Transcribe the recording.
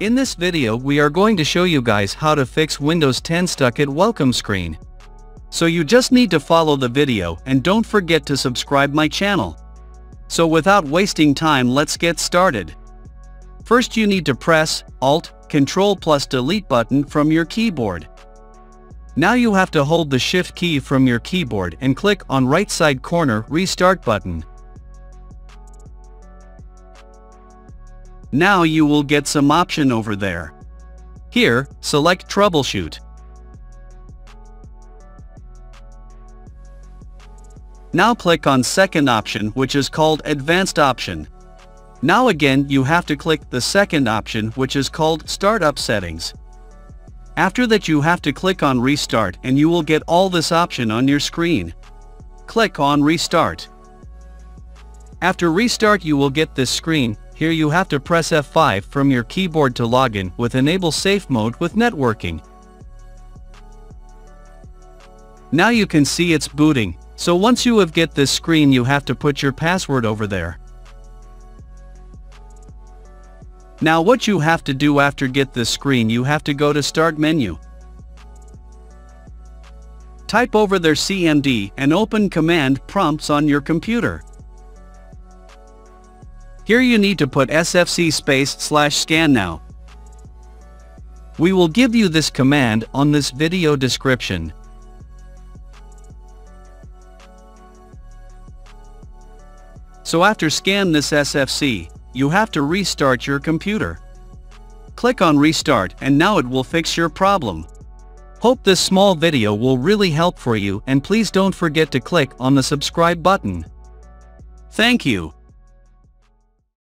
In this video we are going to show you guys how to fix Windows 10 stuck at welcome screen. So you just need to follow the video and don't forget to subscribe my channel. So without wasting time let's get started. First you need to press Alt, Ctrl plus Delete button from your keyboard. Now you have to hold the Shift key from your keyboard and click on right side corner Restart button. Now you will get some option over there. Here, select Troubleshoot. Now click on second option which is called Advanced option. Now again you have to click the second option which is called Startup Settings. After that you have to click on Restart and you will get all this option on your screen. Click on Restart. After restart you will get this screen, here you have to press F5 from your keyboard to login with Enable Safe Mode with Networking. Now you can see it's booting, so once you have get this screen you have to put your password over there. Now what you have to do after get this screen you have to go to Start menu. Type over there CMD and open command prompts on your computer. Here you need to put sfc space slash scan now. We will give you this command on this video description. So after scan this SFC, you have to restart your computer. Click on restart and now it will fix your problem. Hope this small video will really help for you and please don't forget to click on the subscribe button. Thank you.